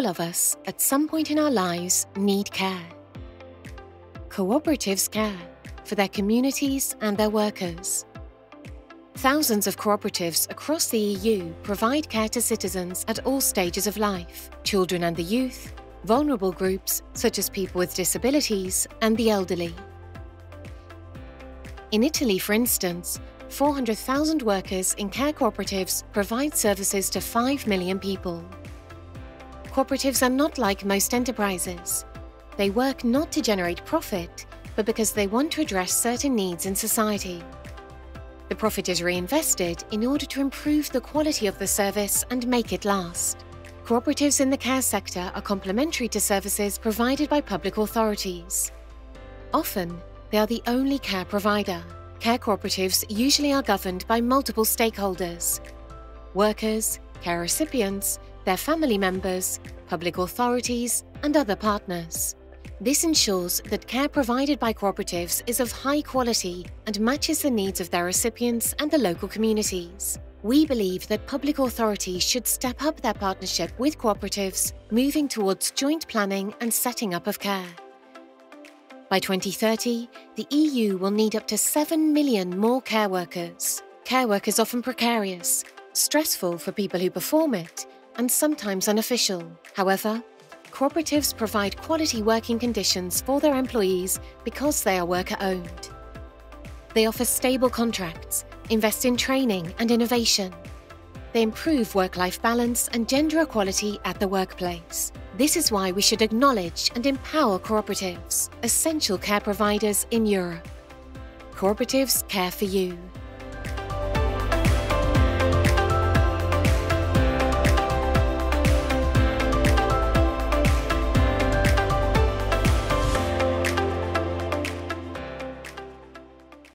all of us, at some point in our lives, need care. Cooperatives care for their communities and their workers. Thousands of cooperatives across the EU provide care to citizens at all stages of life children and the youth, vulnerable groups such as people with disabilities, and the elderly. In Italy, for instance, 400,000 workers in care cooperatives provide services to 5 million people. Cooperatives are not like most enterprises. They work not to generate profit, but because they want to address certain needs in society. The profit is reinvested in order to improve the quality of the service and make it last. Cooperatives in the care sector are complementary to services provided by public authorities. Often, they are the only care provider. Care cooperatives usually are governed by multiple stakeholders workers, care recipients, their family members, public authorities, and other partners. This ensures that care provided by cooperatives is of high quality and matches the needs of their recipients and the local communities. We believe that public authorities should step up their partnership with cooperatives, moving towards joint planning and setting up of care. By 2030, the EU will need up to 7 million more care workers. Care work is often precarious, stressful for people who perform it, and sometimes unofficial. However, cooperatives provide quality working conditions for their employees because they are worker owned. They offer stable contracts, invest in training and innovation. They improve work life balance and gender equality at the workplace. This is why we should acknowledge and empower cooperatives, essential care providers in Europe. Cooperatives care for you.